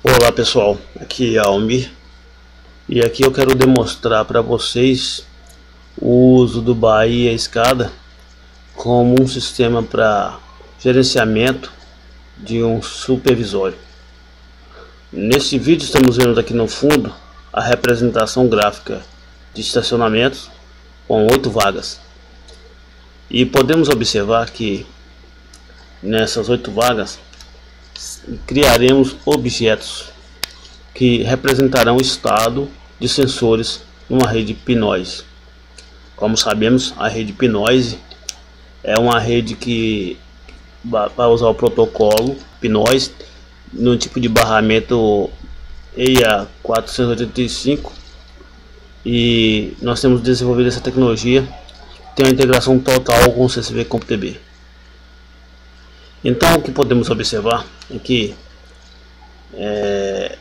Olá pessoal, aqui é Almir. E aqui eu quero demonstrar para vocês o uso do Bahia Escada como um sistema para gerenciamento de um supervisório. Neste vídeo estamos vendo aqui no fundo a representação gráfica de estacionamentos com oito vagas. E podemos observar que nessas oito vagas criaremos objetos que representarão o estado de sensores numa rede Pinoise. Como sabemos, a rede Pinoise é uma rede que vai usar o protocolo Pinoise no tipo de barramento EIA 485 e nós temos desenvolvido essa tecnologia tem uma integração total com o CCV CompTB. Então o que podemos observar é que é,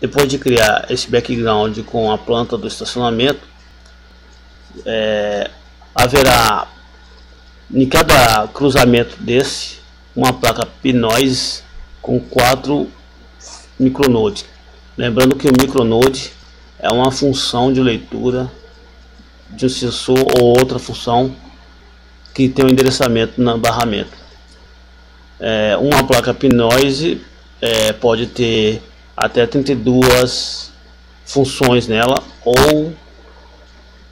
depois de criar esse background com a planta do estacionamento, é, haverá em cada cruzamento desse uma placa Pinoise com quatro micronodes. Lembrando que o micronode é uma função de leitura de um sensor ou outra função que tem um endereçamento no barramento. É, uma placa Pinoise é, pode ter até 32 funções nela ou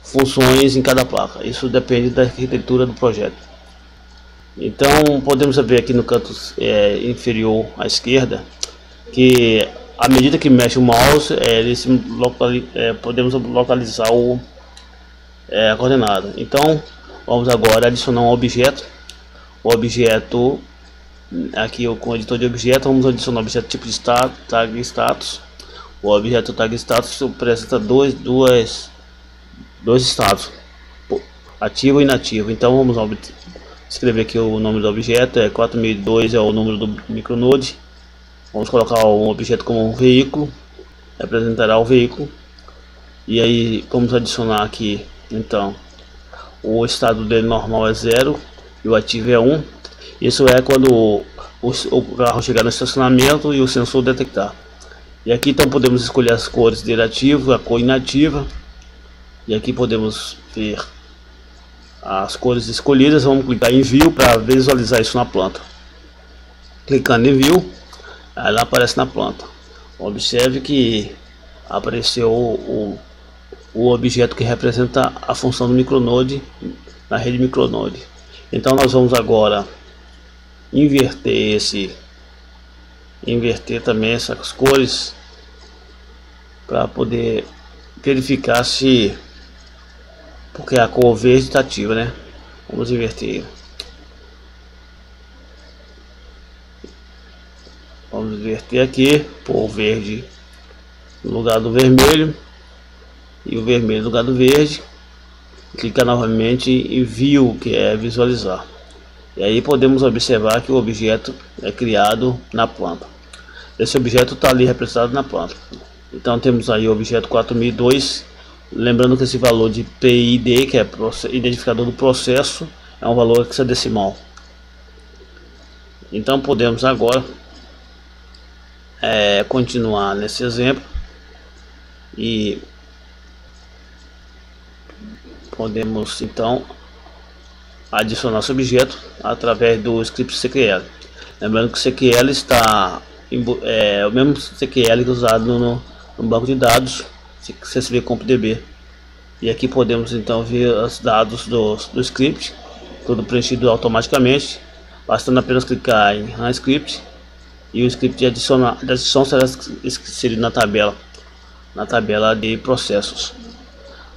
funções em cada placa. Isso depende da arquitetura do projeto. Então podemos ver aqui no canto é, inferior à esquerda que à medida que mexe o mouse, é, ele locali é, podemos localizar o, é, a coordenada. Então vamos agora adicionar um objeto. O objeto aqui com o editor de objeto, vamos adicionar o objeto tipo de status, tag status. O objeto tag status apresenta dois, duas, dois status, ativo e inativo. Então vamos escrever aqui o nome do objeto, é 4002 é o número do micronode. Vamos colocar um objeto como um veículo, representará o veículo. E aí vamos adicionar aqui, então, o estado dele normal é 0 e o ativo é 1. Um. Isso é quando o, o, carro chegar no estacionamento e o sensor detectar. E aqui então podemos escolher as cores dele ativo, a cor inativa. E aqui podemos ver as cores escolhidas. Vamos clicar em View para visualizar isso na planta. Clicando em View, ela aparece na planta. Observe que apareceu o, o, o objeto que representa a função do micronode na rede micronode. Então nós vamos agora inverter esse inverter também essas cores para poder verificar se porque a cor verde está ativa né? Vamos inverter. Vamos inverter aqui por verde no lugar do vermelho e o vermelho no lugar do verde. Clicar novamente em view que é visualizar e aí podemos observar que o objeto é criado na planta. Esse objeto está ali representado na planta. Então temos aí o objeto 4002, lembrando que esse valor de PID, que é identificador do processo, é um valor hexadecimal. Então podemos agora é, continuar nesse exemplo e podemos então adicionar esse objeto através do script CQL. Lembrando que o CQL está é, o mesmo CQL usado no, no banco de dados CSV CompDB. E aqui podemos então ver os dados do, do script, tudo preenchido automaticamente, bastando apenas clicar em Run Script e o script de, adicionar, de adição será inserido na tabela, na tabela de processos.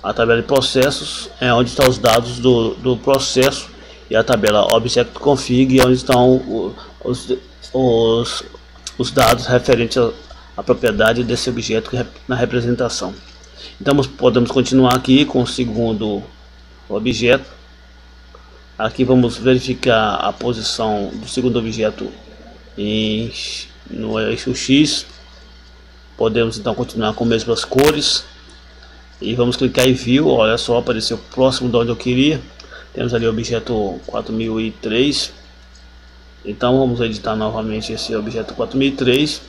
A tabela de processos é onde estão os dados do, do processo e a tabela Object Config, onde estão os, os, os dados referentes à propriedade desse objeto na representação. Então podemos continuar aqui com o segundo objeto. Aqui vamos verificar a posição do segundo objeto em, no eixo X. Podemos então continuar com as mesmas cores e vamos clicar em view, olha só, apareceu próximo de onde eu queria. Temos ali o objeto 4003. Então vamos editar novamente esse objeto 4003.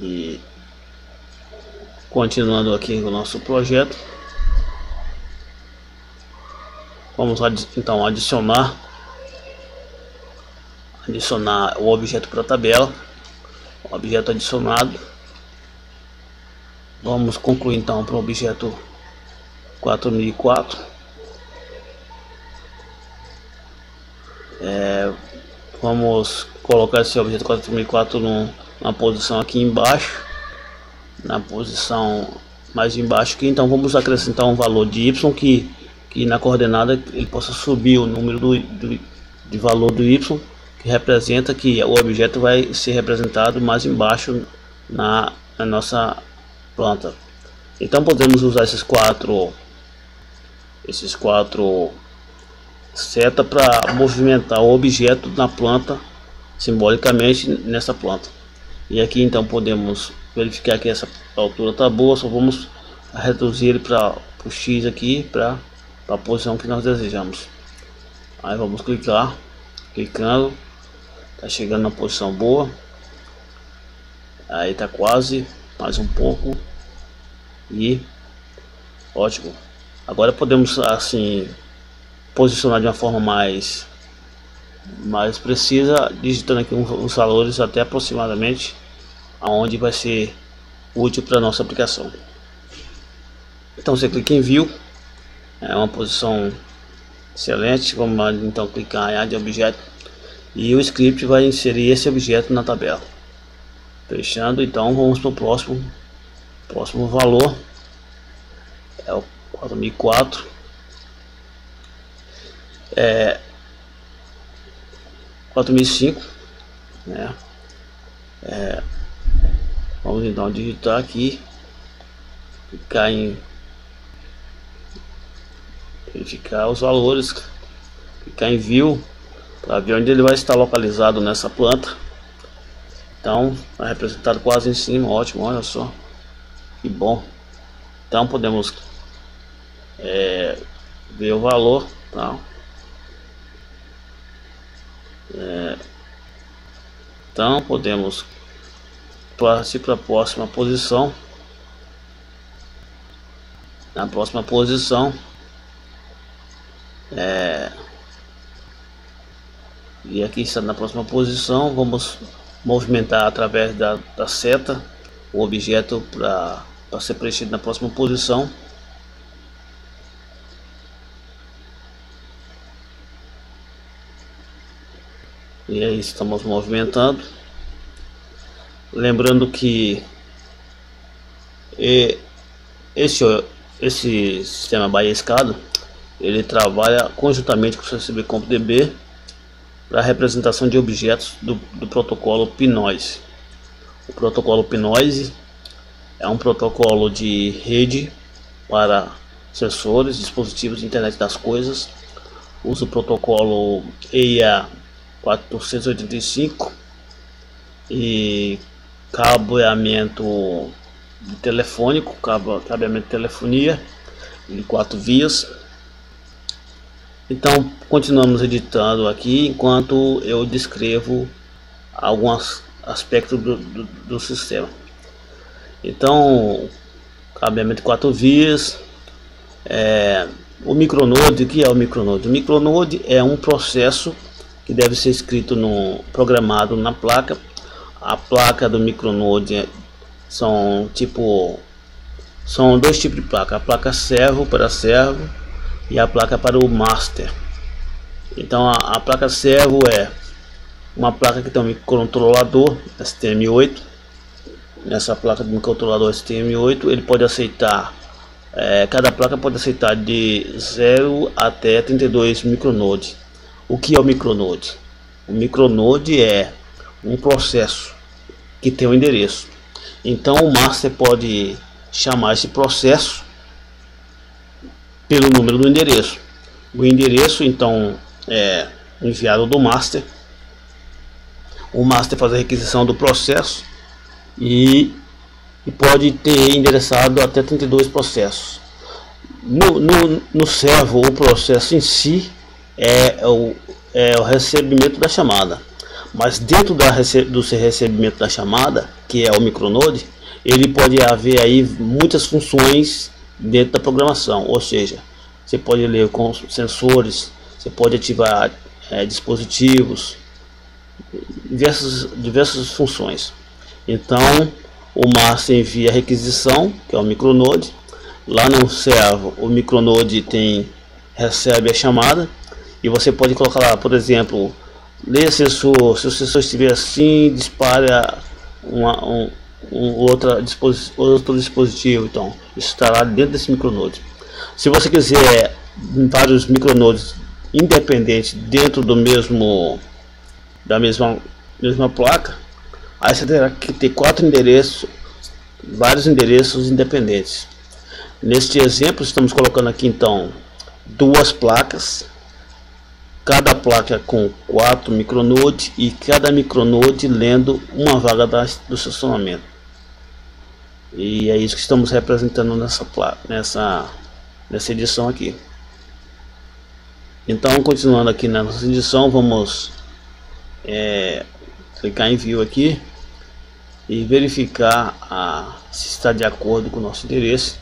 E continuando aqui o nosso projeto. Vamos então adicionar adicionar o objeto para a tabela. Objeto adicionado vamos concluir então para o objeto 4004 é, vamos colocar esse objeto 4004 no, na posição aqui embaixo na posição mais embaixo aqui. Então vamos acrescentar um valor de y que, que na coordenada ele possa subir o número do, do de valor do y que representa que o objeto vai ser representado mais embaixo na, na nossa planta. Então podemos usar esses quatro esses quatro seta para movimentar o objeto na planta simbolicamente nessa planta. E aqui então podemos verificar que essa altura tá boa só vamos reduzir ele para o x aqui para a posição que nós desejamos. Aí vamos clicar clicando tá chegando na posição boa. Aí tá quase mais um pouco e ótimo. Agora podemos assim posicionar de uma forma mais mais precisa digitando aqui os valores até aproximadamente aonde vai ser útil para nossa aplicação. Então você clica em view é uma posição excelente vamos então clicar em add objeto e o script vai inserir esse objeto na tabela. Fechando então vamos para o próximo próximo valor é o 4004 é 4005 né? É, vamos então digitar aqui clicar em verificar os valores clicar em view para ver onde ele vai estar localizado nessa planta. Então está representado quase em cima ótimo olha só que bom então podemos é, ver o valor tá? É, então podemos partir para a próxima posição na próxima posição é, e aqui está na próxima posição vamos movimentar através da, da seta o objeto para ser preenchido na próxima posição e aí estamos movimentando lembrando que esse esse sistema Bahia Escada ele trabalha conjuntamente com o CCB DB para representação de objetos do, do protocolo PNOISE. O protocolo PNOISE é um protocolo de rede para sensores, dispositivos de internet das coisas. Usa o protocolo EIA 485 e cabeamento telefônico, cabeamento de telefonia em quatro vias. Então continuamos editando aqui enquanto eu descrevo alguns aspectos do, do, do sistema. Então cabeamento de quatro vias, é, o micronode, o que é o micronode? O micronode é um processo que deve ser escrito no programado na placa. A placa do micronode são tipo são dois tipos de placa, a placa servo para servo e a placa para o master. Então a, a placa servo é uma placa que tem um microcontrolador STM8. Nessa placa do microcontrolador STM8 ele pode aceitar é, cada placa pode aceitar de 0 até 32 micronodes o que é o micronode? O micronode é um processo que tem um endereço. Então o master pode chamar esse processo pelo número do endereço. O endereço então é enviado do master. O master faz a requisição do processo e, e pode ter endereçado até 32 processos. No, no, no servo, o processo em si é o, é o recebimento da chamada. Mas dentro da, do recebimento da chamada, que é o micronode, ele pode haver aí muitas funções dentro da programação, ou seja, você pode ler com sensores, você pode ativar é, dispositivos, diversas, diversas funções. Então, o master envia a requisição, que é o micronode. Lá no servo, o micronode tem recebe a chamada e você pode colocar lá, por exemplo, leia sensor, se o sensor estiver assim, dispara uma, um, um outra disposi outro dispositivo, então isso estará dentro desse micronode. Se você quiser vários micronodes independentes dentro do mesmo da mesma mesma placa, aí você terá que ter quatro endereços, vários endereços independentes. Neste exemplo estamos colocando aqui então duas placas cada placa com quatro micronodes e cada micronode lendo uma vaga da, do estacionamento. E é isso que estamos representando nessa nessa, nessa edição aqui. Então, continuando aqui na nossa edição, vamos é, clicar em View aqui e verificar a, se está de acordo com o nosso interesse.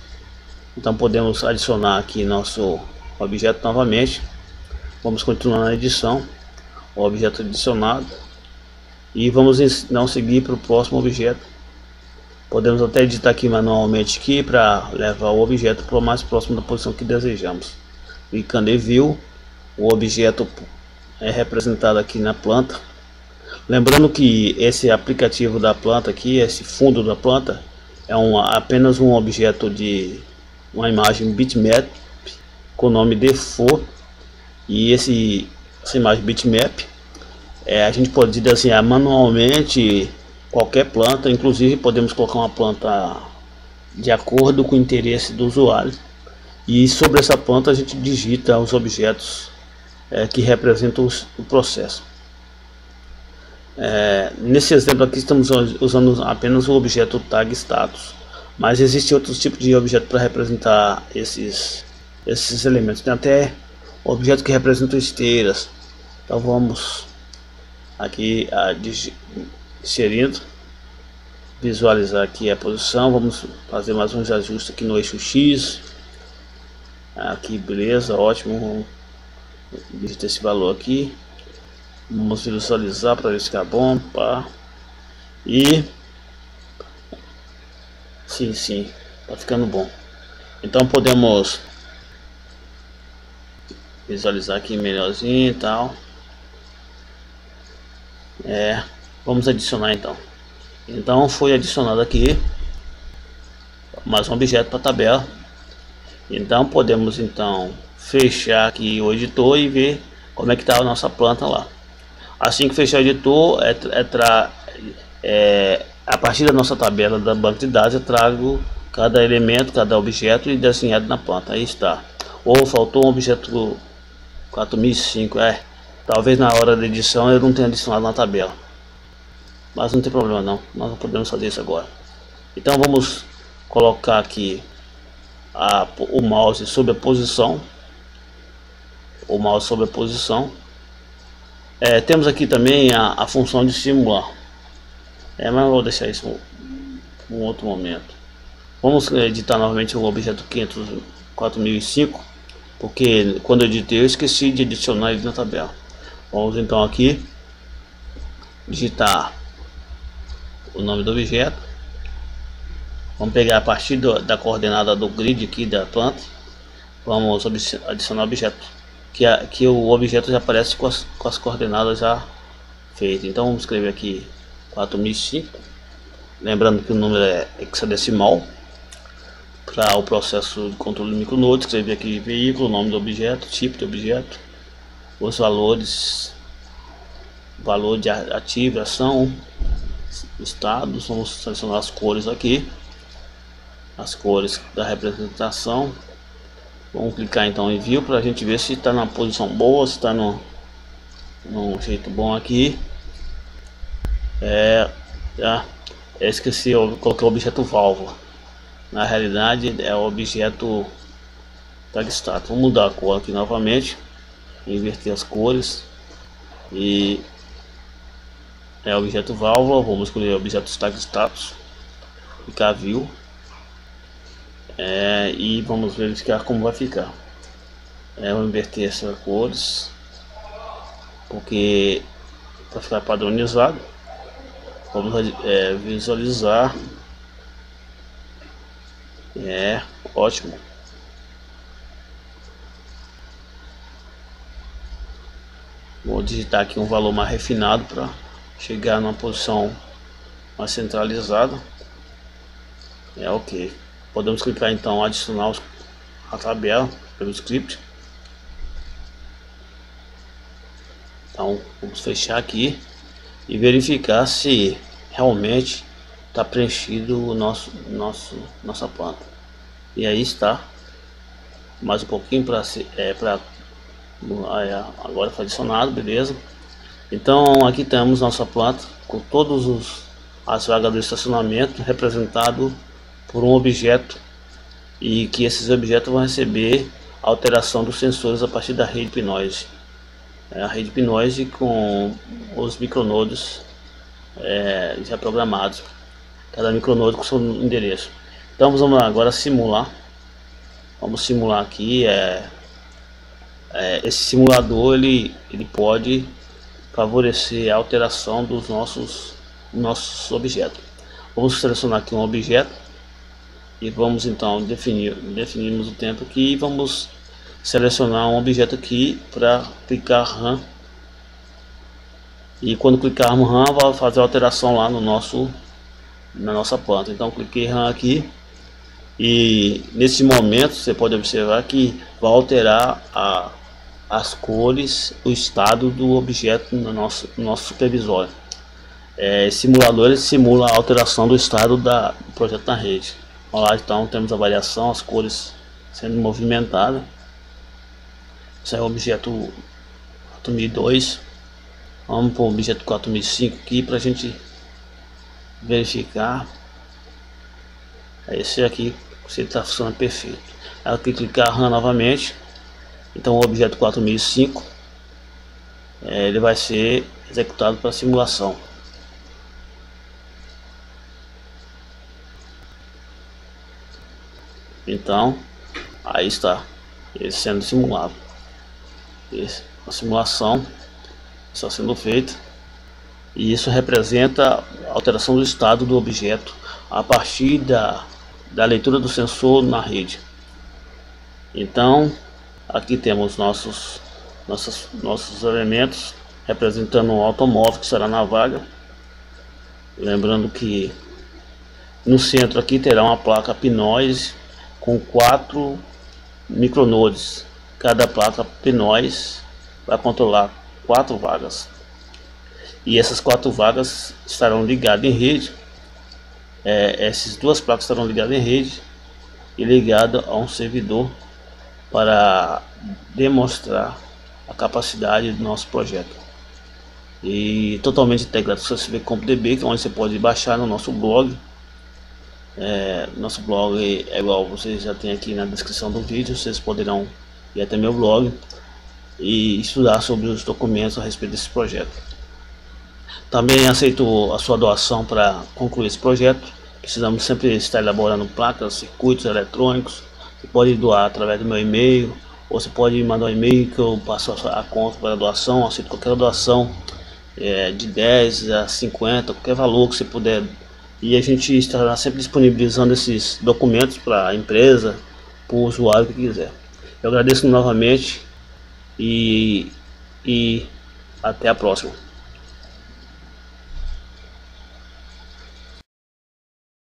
Então, podemos adicionar aqui nosso objeto novamente Vamos continuar na edição, o objeto adicionado e vamos não seguir para o próximo objeto. Podemos até editar aqui manualmente aqui para levar o objeto para o mais próximo da posição que desejamos. Clicando em View, o objeto é representado aqui na planta. Lembrando que esse aplicativo da planta aqui, esse fundo da planta, é um, apenas um objeto de uma imagem bitmap com o nome default e esse, essa imagem bitmap é, a gente pode desenhar manualmente qualquer planta, inclusive podemos colocar uma planta de acordo com o interesse do usuário. E sobre essa planta a gente digita os objetos é, que representam os, o processo. É, nesse exemplo aqui estamos usando apenas o objeto tag status, mas existe outros tipos de objeto para representar esses, esses elementos. Tem até objeto que representa esteiras. Então vamos aqui a inserindo, visualizar aqui a posição. Vamos fazer mais uns ajustes aqui no eixo X. Aqui, beleza, ótimo. Digita esse valor aqui. Vamos visualizar para ver se fica bom. Pá. E sim, sim, tá ficando bom. Então podemos visualizar aqui melhorzinho e tal é vamos adicionar então então foi adicionado aqui mais um objeto para tabela então podemos então fechar aqui o editor e ver como é que está a nossa planta lá assim que fechar o editor é, é, é, a partir da nossa tabela da banco de dados eu trago cada elemento cada objeto e desenhado na planta aí está ou faltou um objeto 4005, é. Talvez na hora da edição eu não tenha adicionado na tabela. Mas não tem problema não, nós não podemos fazer isso agora. Então vamos colocar aqui a, o mouse sobre a posição. O mouse sobre a posição. É, temos aqui também a, a função de simular. É, mas vou deixar isso em um outro momento. Vamos editar novamente o objeto 500 4005 porque quando eu editei eu esqueci de adicionar ele na tabela. Vamos então aqui digitar o nome do objeto. Vamos pegar a partir do, da coordenada do grid aqui da planta. Vamos adicionar o objeto. Que, a, que o objeto já aparece com as, com as coordenadas já feitas. Então vamos escrever aqui 4005. Lembrando que o número é hexadecimal para o processo de controle do micronode, escrever aqui veículo, nome do objeto, tipo de objeto, os valores, valor de ativo, ação, estados, vamos selecionar as cores aqui, as cores da representação, vamos clicar então em view para a gente ver se está na posição boa, se está no, no jeito bom aqui, é, é esqueci, eu coloquei o objeto válvula na realidade é o objeto tag status. Vamos mudar a cor aqui novamente, inverter as cores e é objeto válvula. Vamos escolher objeto tag status. clicar view é, e vamos verificar como vai ficar. É, vou inverter essas cores porque para ficar padronizado. Vamos é, visualizar. É ótimo. Vou digitar aqui um valor mais refinado para chegar numa posição mais centralizada. É ok podemos clicar então adicionar a tabela pelo script. Então vamos fechar aqui e verificar se realmente está preenchido o nosso nosso nossa planta. E aí está. Mais um pouquinho para é, para agora foi adicionado beleza? Então aqui temos nossa planta com todos os as vagas do estacionamento representado por um objeto e que esses objetos vão receber alteração dos sensores a partir da rede Pinoise. É a rede Pinoise com os micronodos é, já programados, cada micronodo com seu endereço. Então vamos agora simular. Vamos simular aqui. É, é, esse simulador ele, ele pode favorecer a alteração dos nossos nossos objetos. Vamos selecionar aqui um objeto e vamos então definir definimos o tempo aqui e vamos selecionar um objeto aqui para clicar RAM. E quando clicarmos RAM vai fazer alteração lá no nosso na nossa planta. Então cliquei RAM aqui. E nesse momento você pode observar que vai alterar a, as cores o estado do objeto no nosso, no nosso supervisório é, simuladores simula a alteração do estado da, do projeto na rede Olha lá, então temos a variação, as cores sendo movimentadas. Esse é o objeto 4002. Vamos para o objeto 4005 aqui para a gente verificar. Esse aqui, se está funcionando perfeito. Aqui clicar RAM novamente. Então o objeto 4005 é, ele vai ser executado para simulação. Então, aí está, ele sendo simulado. Esse, a simulação está sendo feita e isso representa a alteração do estado do objeto a partir da, da leitura do sensor na rede. Então, aqui temos nossos, nossos, nossos elementos representando um automóvel que será na vaga. Lembrando que no centro aqui terá uma placa Pinoise com quatro micronodes. Cada placa P-Noise vai controlar quatro vagas. E essas quatro vagas estarão ligadas em rede. É, essas duas placas estarão ligadas em rede e ligadas a um servidor para demonstrar a capacidade do nosso projeto. E totalmente integrado com o CSV.db, que é onde você pode baixar no nosso blog é, nosso blog é igual vocês já tem aqui na descrição do vídeo, vocês poderão ir até meu blog e estudar sobre os documentos a respeito desse projeto. Também aceito a sua doação para concluir esse projeto. Precisamos sempre estar elaborando placas, circuitos eletrônicos. Você pode doar através do meu e-mail, ou você pode mandar um e-mail que eu passo a conta para a doação. Aceito qualquer doação é, de 10 a 50, qualquer valor que você puder e a gente estará sempre disponibilizando esses documentos para a empresa, para o usuário que quiser. Eu agradeço novamente e, e até a próxima.